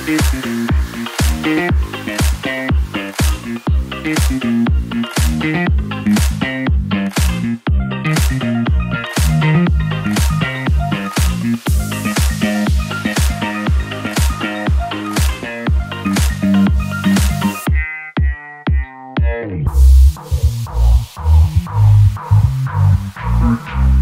Thank you.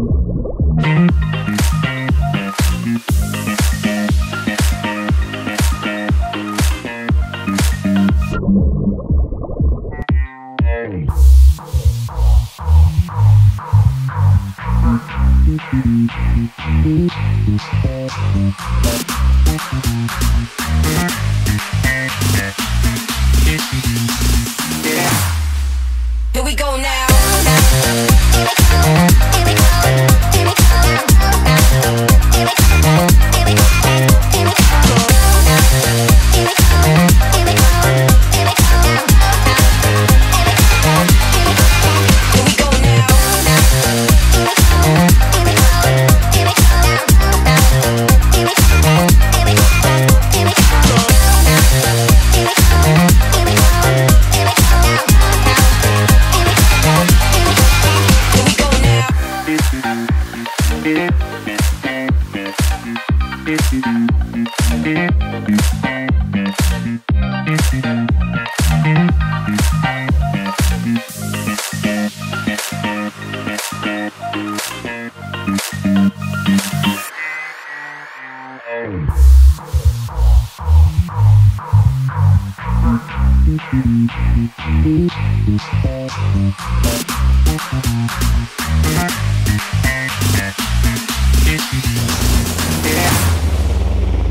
Here we go now. Here we go. Yeah.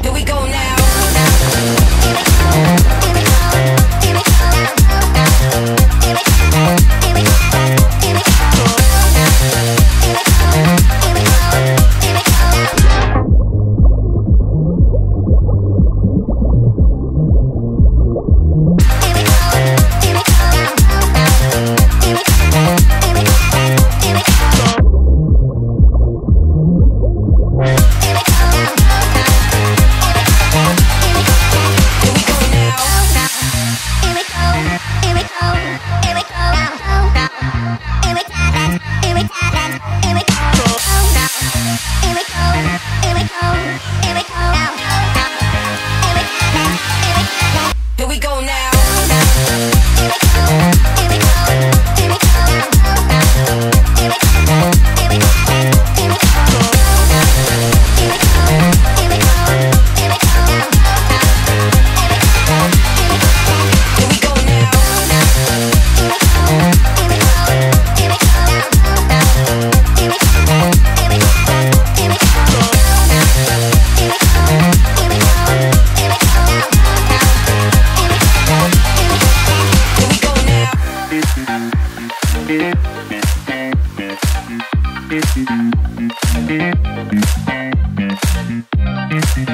Here we go now.